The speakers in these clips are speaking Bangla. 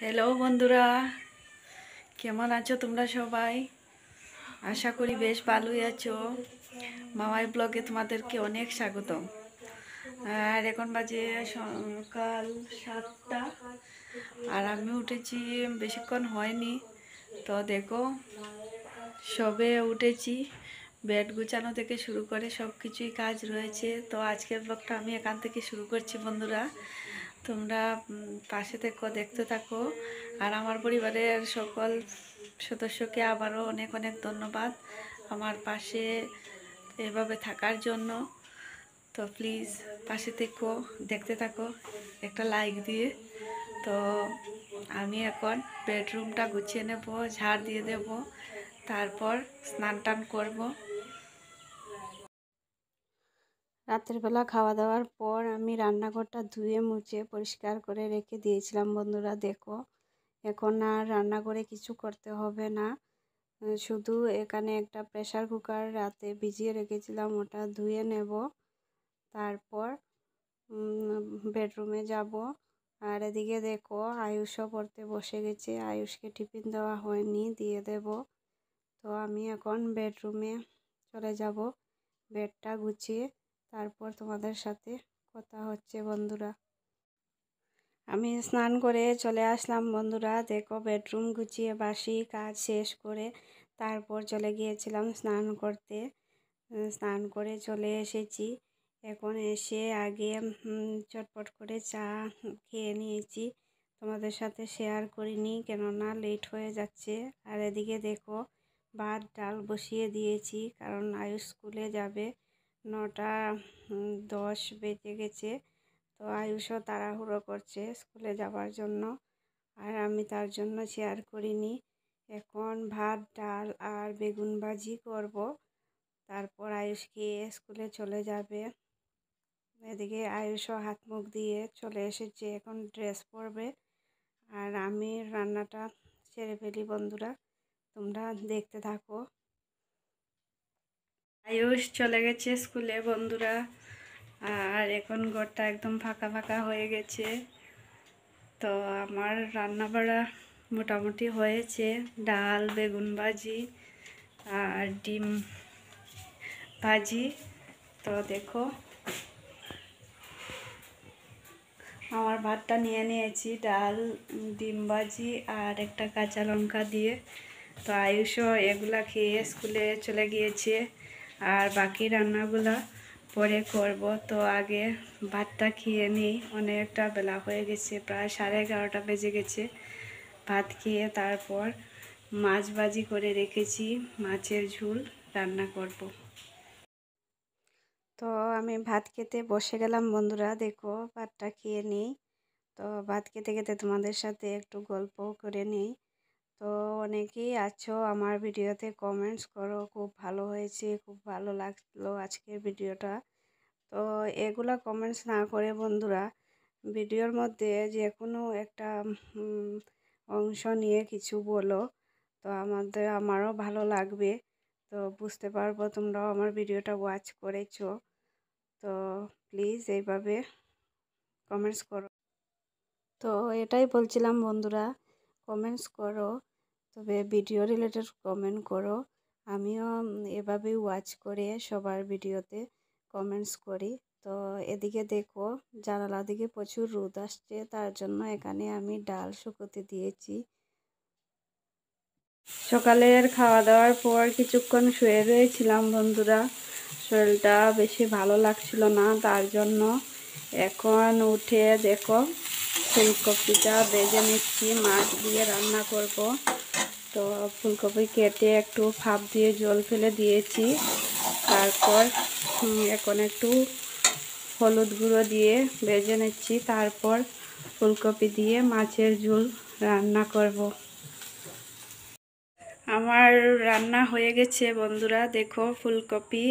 হ্যালো বন্ধুরা। কেমন আছো তোমরা সবাই? আশা করি বেশ ভালোই আছো। মামাই ব্লগে তোমাদেরকে অনেক স্বাগত আর এখন বাজে সকাল সাতটা। আর আমি উঠেছি, বেশিক্ষণ হয়নি। তো দেখো, সবে উঠেছি। বেড গুছানো থেকে শুরু করে সব কিছুই কাজ রয়েছে। তো আজকের ব্লগটা আমি এখান থেকে শুরু করছি, বন্ধুরা। তোমরা পাশে থেকো, দেখতে থাকো। আর আমার পরিবারের সকল সদস্যকে আবারও অনেক অনেক ধন্যবাদ আমার পাশে এভাবে থাকার জন্য। তো প্লিজ পাশে থেকো, দেখতে থাকো, একটা লাইক দিয়ে। তো আমি এখন বেডরুমটা গুছিয়ে নেব, ঝাড় দিয়ে দেব, তারপর স্নান টান করব। রাতের বেলা খাওয়া দাওয়ার পর আমি রান্নাঘরটা ধুয়ে, মুছে, পরিষ্কার করে রেখে দিয়েছিলাম। বন্ধুরা, দেখো, এখন আর রান্নাঘরে কিছু করতে হবে না। শুধু এখানে একটা প্রেশার কুকার রাতে ভিজিয়ে রেখেছিলাম, ওটা ধুয়ে নেব। তারপর বেডরুমে যাব। আর এদিকে দেখো, আয়ুষও পড়তে বসে গেছে। আয়ুষকে টিফিন দেওয়া হয়নি, দিয়ে দেব। তো আমি এখন বেডরুমে চলে যাব। বেডটা গুছিয়ে তারপর তোমাদের সাথে কথা হচ্ছে, বন্ধুরা। আমি স্নান করে চলে আসলাম, বন্ধুরা। দেখো, বেডরুম গুছিয়ে বাসি, কাজ শেষ করে তারপর চলে গিয়েছিলাম স্নান করতে। স্নান করে চলে এসেছি। এখন এসে আগে চটপট করে চা খেয়ে নিয়েছি। তোমাদের সাথে শেয়ার করিনি, কেননা লেট হয়ে যাচ্ছে। আর এদিকে দেখো, ভাত, ডাল বসিয়ে দিয়েছি, কারণ আয়ুষ স্কুলে যাবে। নটা দশ বেজে গেছে। তো আয়ুষও তাড়াহুড়ো করছে স্কুলে যাওয়ার জন্য। আর আমি তার জন্য শেয়ার করিনি। এখন ভাত, ডাল আর বেগুন ভাজি করব। তারপর আয়ুষকে স্কুলে চলে যাবে। এদিকে আয়ুষও হাত মুখ দিয়ে চলে এসেছে। এখন ড্রেস পরবে। আর আমি রান্নাটা সেরে ফেলি বন্ধুরা। তোমরা দেখতে থাকো। আয়ুষ চলে গেছে স্কুলে, বন্ধুরা। আর এখন ঘরটা একদম ফাঁকা ফাঁকা হয়ে গেছে। তো আমার রান্না বাড়া মোটামুটি হয়েছে। ডাল, বেগুন ভাজি আর ডিম ভাজি। তো দেখো, আমার ভাতটা নিয়ে নিয়েছি, ডাল, ডিম ভাজি আর একটা কাঁচা লঙ্কা দিয়ে। তো আয়ুষও এগুলা খেয়ে স্কুলে চলে গিয়েছে। আর বাকি রান্নাগুলা পরে করব। তো আগে ভাতটা খেয়ে নিই। অনেকটা বেলা হয়ে গেছে, প্রায় সাড়ে এগারোটা বেজে গেছে। ভাত খেয়ে তারপর মাছ ভাজি করে রেখেছি, মাছের ঝুল রান্না করব। তো আমি ভাত খেতে বসে গেলাম বন্ধুরা, দেখো ভাতটা খেয়ে নিই। তো ভাত খেতে খেতে তোমাদের সাথে একটু গল্প করে নিই। তো অনেকেই আছো আমার ভিডিওতে কমেন্টস করো। খুব ভালো হয়েছে, খুব ভালো লাগল আজকের ভিডিওটা। তো এগুলা কমেন্টস না করে বন্ধুরা, ভিডিওর মধ্যে যে কোনো একটা অংশ নিয়ে কিছু বলো। তো আমাদের, আমারও ভালো লাগবে। তো বুঝতে পারব তোমরাও আমার ভিডিওটা ওয়াচ করেছ। তো প্লিজ এইভাবে কমেন্টস করো। তো এটাই বলছিলাম বন্ধুরা কমেন্টস করো। তবে ভিডিও রিলেটেড কমেন্ট করো। আমিও উম, এভাবেই ওয়াচ করে সবার ভিডিওতে কমেন্টস করি। তো এদিকে দেখো জানালা দিকে প্রচুর রোদ আসছে তার জন্য এখানে আমি ডাল শুকোতে দিয়েছি। সকালের খাওয়া দাওয়ার পর কিছুক্ষণ শুয়ে রয়েছিলাম বন্ধুরা। শরীরটা বেশি ভালো লাগছিল না তার জন্য এখন উঠে দেখো ফুলকপিটা বেজে নিচ্ছি মাছ দিয়ে রান্না করব। তো ফুলকপি কেটে একটু ভাপ দিয়ে জল ফেলে দিয়েছি। তারপর এখন একটু হলুদ গুঁড়ো দিয়ে ভেজে নিচ্ছি। তারপর ফুলকপি দিয়ে মাছের ঝোল রান্না করব। আমার রান্না হয়ে গেছে বন্ধুরা। দেখো, ফুলকপি,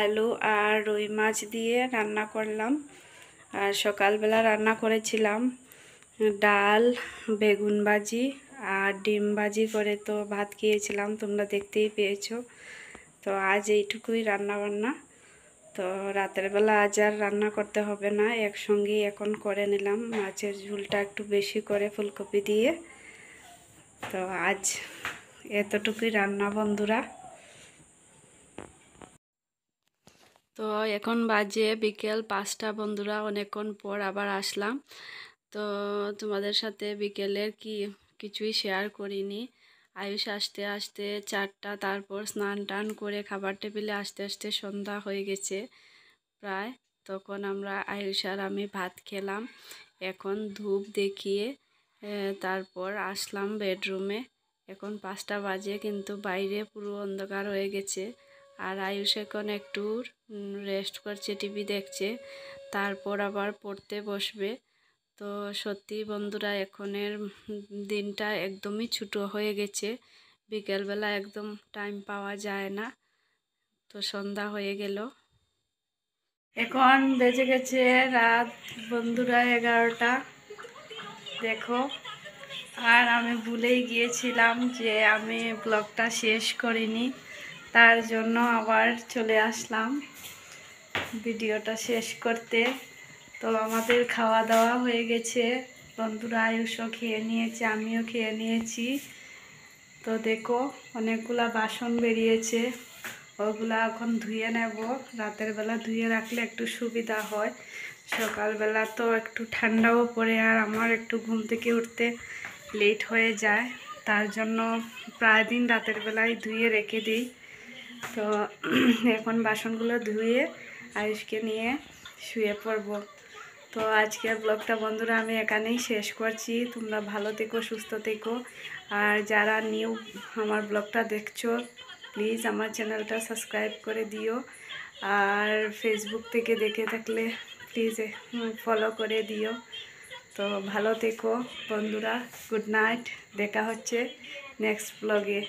আলু আর রুই মাছ দিয়ে রান্না করলাম। আর সকালবেলা রান্না করেছিলাম ডাল, বেগুন ভাজি আর ডিম ভাজি করে তো ভাত খেয়েছিলাম, তোমরা দেখতেই পেয়েছ। তো আজ এইটুকুই রান্না বান্না তো রাতের বেলা আজ আর রান্না করতে হবে না, একসঙ্গেই এখন করে নিলাম। মাছের ঝুলটা একটু বেশি করে ফুলকপি দিয়ে। তো আজ এতটুকুই রান্না, বন্ধুরা। তো এখন বাজে বিকেল পাঁচটা, বন্ধুরা। অনেকক্ষণ পর আবার আসলাম। তো তোমাদের সাথে বিকেলের কি কিছুই শেয়ার করিনি। আয়ুষ আসতে আসতে চারটা, তারপর স্নান টান করে খাবার টেবিলে আসতে আসতে সন্ধ্যা হয়ে গেছে প্রায়। তখন আমরা, আয়ুষ আর আমি ভাত খেলাম। এখন ধূপ দেখিয়ে তারপর আসলাম বেডরুমে এখন পাঁচটা বাজে, কিন্তু বাইরে পুরো অন্ধকার হয়ে গেছে। আর আয়ুষ এখন একটু রেস্ট করছে টিভি দেখছে। তারপর আবার পড়তে বসবে। তো সত্যি বন্ধুরা, এখনের দিনটা একদমই ছোটো হয়ে গেছে। বিকেলবেলা একদম টাইম পাওয়া যায় না, তো সন্ধ্যা হয়ে গেল। এখন বেজে গেছে রাত, বন্ধুরা এগারোটা। দেখো, আর আমি ভুলেই গিয়েছিলাম যে আমি ব্লগটা শেষ করিনি, তার জন্য আবার চলে আসলাম ভিডিওটা শেষ করতে। তো আমাদের খাওয়া দাওয়া হয়ে গেছে। বন্ধুরা আয়ুষও খেয়ে নিয়েছে, আমিও খেয়ে নিয়েছি। তো দেখো, অনেকগুলা বাসন বেরিয়েছে। ওগুলা এখন ধুয়ে নেব। রাতের বেলা ধুয়ে রাখলে একটু সুবিধা হয়। সকালবেলা তো একটু ঠান্ডাও পড়ে আর আমার একটু ঘুম থেকে উঠতে লেট হয়ে যায়। তার জন্য প্রায় দিন রাতের বেলায় ধুয়ে রেখে দিই। তো এখন বাসনগুলো ধুয়ে আয়ুষকে নিয়ে শুয়ে পড়ব। তো আজকের ব্লগটা বন্ধুরা আমি এখানেই শেষ করছি। তোমরা ভালো থেকো, সুস্থ থেকো। আর যারা নিউ আমার ব্লগটা দেখছ প্লিজ আমার চ্যানেলটা সাবস্ক্রাইব করে দিও। আর ফেসবুক থেকে দেখে থাকলে প্লিজ ফলো করে দিও। তো ভালো থেকো বন্ধুরা গুড নাইট দেখা হচ্ছে নেক্সট ব্লগে